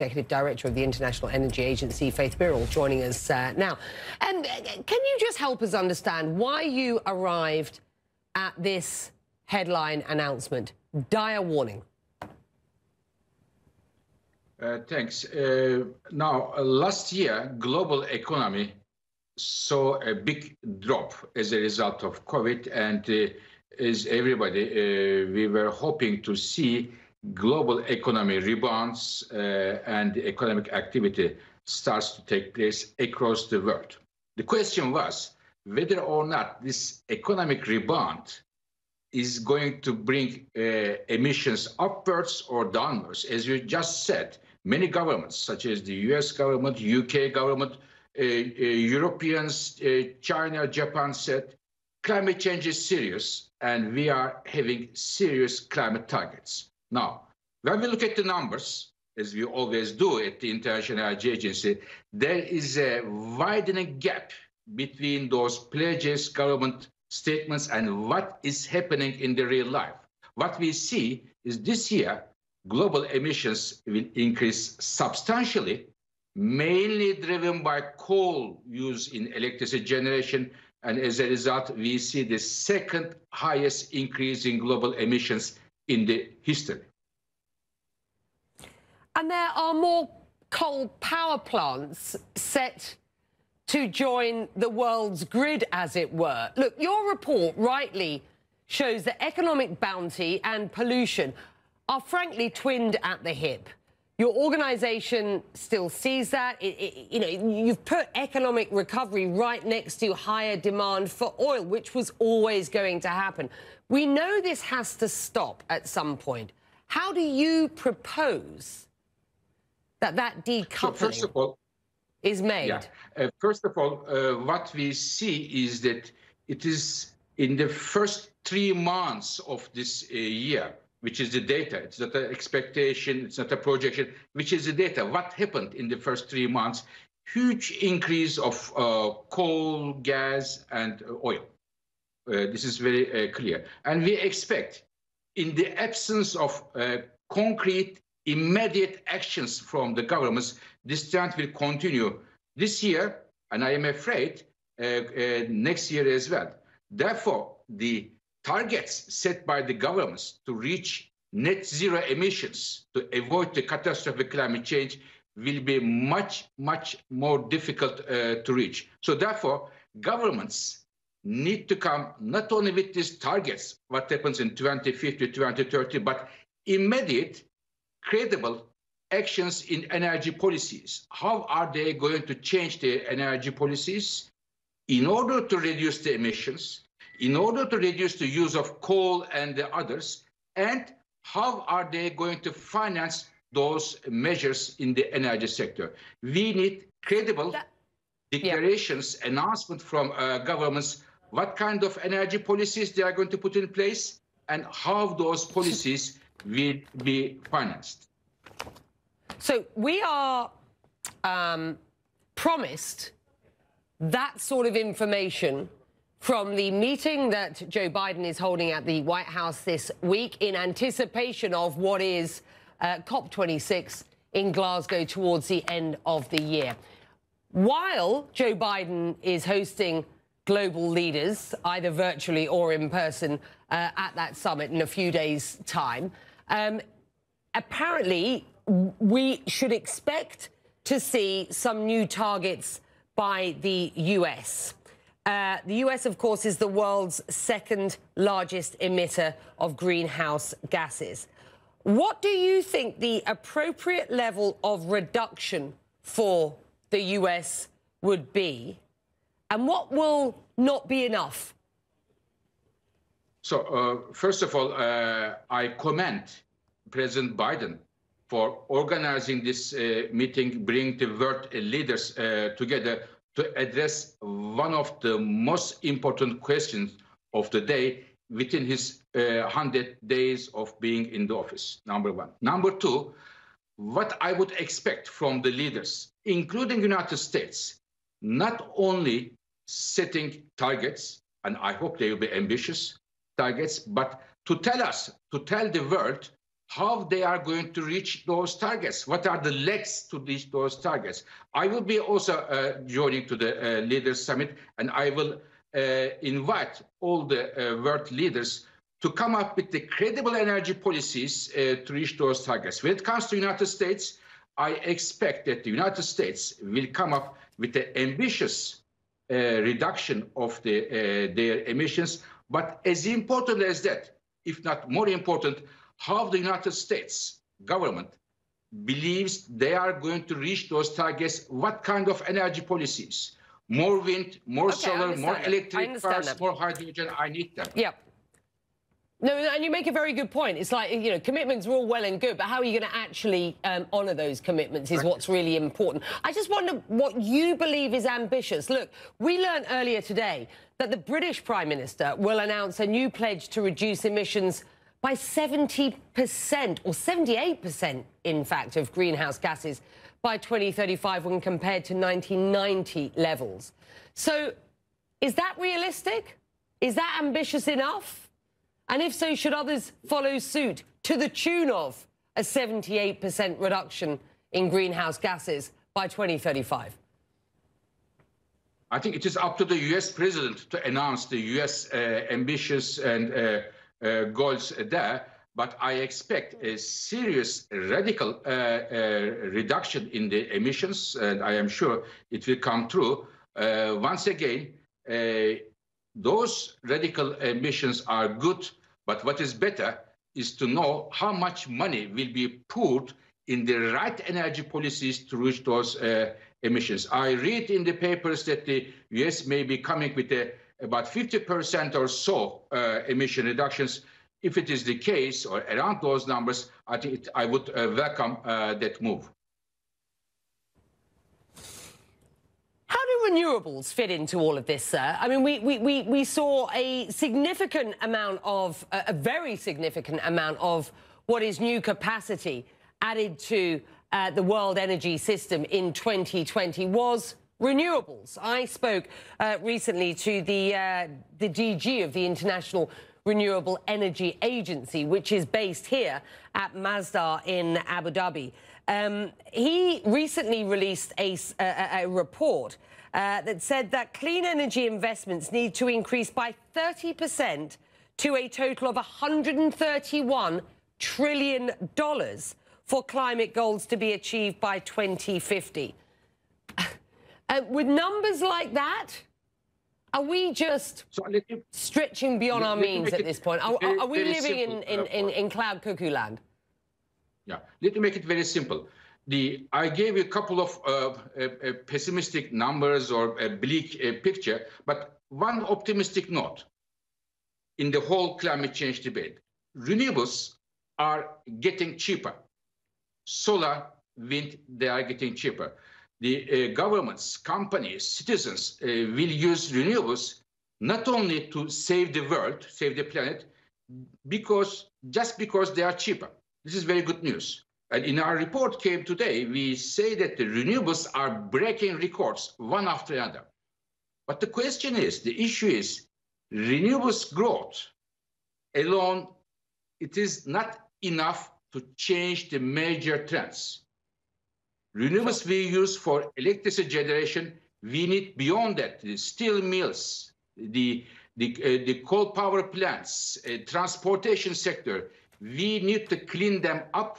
Executive Director of the International Energy Agency, Fatih Birol, joining us uh, now. And uh, can you just help us understand why you arrived at this headline announcement? Dire warning. Uh, thanks. Uh, now, uh, last year, global economy saw a big drop as a result of COVID, and uh, as everybody, we were hoping to see global economy rebounds uh, and economic activity starts to take place across the world. The question was whether or not this economic rebound is going to bring uh, emissions upwards or downwards. As you just said, many governments, such as the US government, UK government, uh, uh, Europeans, uh, China, Japan said, climate change is serious and we are having serious climate targets. Now, when we look at the numbers, as we always do at the International Energy Agency, there is a widening gap between those pledges, government statements, and what is happening in the real life. What we see is this year, global emissions will increase substantially, mainly driven by coal use in electricity generation. And as a result, we see the second highest increase in global emissions in the history. And there are more coal power plants set to join the world's grid, as it were. Look, your report rightly shows that economic bounty and pollution are frankly twinned at the hip. Your organisation still sees that. It, it, you know, you've put economic recovery right next to higher demand for oil, which was always going to happen. We know this has to stop at some point. How do you propose that that decoupling so first of all, is made? Yeah. Uh, first of all, uh, what we see is that it is in the first three months of this uh, year, which is the data. It's not an expectation, it's not a projection, which is the data. What happened in the first three months? Huge increase of uh, coal, gas, and oil. Uh, this is very uh, clear. And we expect, in the absence of concrete immediate actions from the governments, this trend will continue this year, and I am afraid uh, uh, next year as well. Therefore, the targets set by the governments to reach net zero emissions to avoid the catastrophic climate change will be much, much more difficult uh, to reach. So therefore, governments need to come not only with these targets, what happens in 2050, 2030, but immediate credible actions in energy policies. How are they going to change their energy policies in order to reduce the emissions, in order to reduce the use of coal and the others, and how are they going to finance those measures in the energy sector? We need credible that, declarations, yeah. announcement from uh, governments, what kind of energy policies they are going to put in place, and how those policies will be financed. So we are um, promised that sort of information from the meeting that Joe Biden is holding at the White House this week in anticipation of what is uh, COP26 in Glasgow towards the end of the year. While Joe Biden is hosting global leaders, either virtually or in person, uh, at that summit in a few days' time, um, apparently we should expect to see some new targets by the US. Uh, the US, of course, is the world's second largest emitter of greenhouse gases. What do you think the appropriate level of reduction for the US would be? And what will not be enough? So, uh, first of all, uh, I commend President Biden for organizing this uh, meeting, bring the world leaders uh, together to address one of the most important questions of the day within his uh, 100 days of being in the office, number one. Number two, what I would expect from the leaders, including United States, not only setting targets, and I hope they will be ambitious targets, but to tell us, to tell the world how they are going to reach those targets. What are the legs to reach those targets? I will be also uh, joining to the uh, Leaders Summit, and I will uh, invite all the uh, world leaders to come up with the credible energy policies uh, to reach those targets. When it comes to United States, I expect that the United States will come up with an ambitious uh, reduction of the, their emissions. But as important as that, if not more important, how the United States government believes they are going to reach those targets, what kind of energy policies? More wind, more Okay, solar, more. Electric cars, that. more hydrogen. I need them. Yeah. No, and you make a very good point. It's like, you know, commitments are all well and good, but how are you going to actually um, honour those commitments is what's really important. I just wonder what you believe is ambitious. Look, we learned earlier today that the British Prime Minister will announce a new pledge to reduce emissions by 70% or 78%, in fact, of greenhouse gases by 2035 when compared to 1990 levels. So is that realistic? Is that ambitious enough? And if so, should others follow suit to the tune of a 78% reduction in greenhouse gases by 2035? I think it is up to the U.S. president to announce the U.S. Uh, ambitious and uh, goals there. But I expect a serious, radical uh, uh, reduction in the emissions, and I am sure it will come true. Uh, once again, uh, those radical emissions are good, but what is better is to know how much money will be poured in the right energy policies to reach those uh, emissions. I read in the papers that the US may be coming with a, about 50% or so uh, emission reductions. If it is the case, or around those numbers, I think it, I would uh, welcome uh, that move. How do renewables fit into all of this, sir? I mean, we, we, we, we saw a significant amount of, a, a very significant amount of what is new capacity added to uh, the world energy system in 2020 was renewables. I spoke uh, recently to the, uh, the DG of the International Renewable Energy Agency, which is based here at Masdar in Abu Dhabi. Um, he recently released a report uh, that said that clean energy investments need to increase by 30% to a total of 131 trillion dollars for climate goals to be achieved by 2050. Uh, with numbers like that, are we just So stretching beyond Let- our let means at it this point? Are, very- are- we living in, simple, in, uh, in, in cloud cuckoo land? Yeah, let me make it very simple. The I gave you a couple of uh, uh, uh, pessimistic numbers or a bleak uh, picture, but one optimistic note in the whole climate change debate. Renewables are getting cheaper. Solar, wind, they are getting cheaper. The uh, governments, companies, citizens uh, will use renewables not only to save the world, save the planet, because just because they are cheaper. This is very good news. And in our report came today, we say that the renewables are breaking records one after another. But the question is, the issue is, renewables growth alone, it is not enough to change the major trends. Renewables we use for electricity generation, we need beyond that, the steel mills, the, the, uh, the coal power plants, uh, transportation sector, we need to clean them up,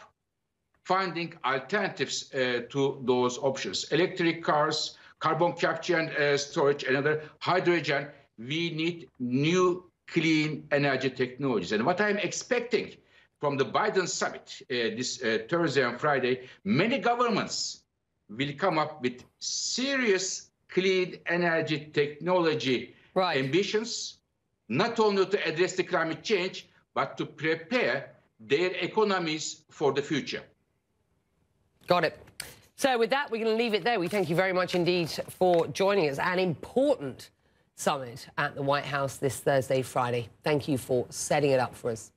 finding alternatives uh, to those options. Electric cars, carbon capture and uh, storage, another hydrogen. We need new clean energy technologies. And what I'm expecting from the Biden summit uh, this uh, Thursday and Friday, many governments will come up with serious clean energy technology Right. ambitions, not only to address the climate change, but to prepare their economies for the future. Got it. So with that, we're going to leave it there. We thank you very much indeed for joining us. An important summit at the White House this Thursday, Friday. Thank you for setting it up for us.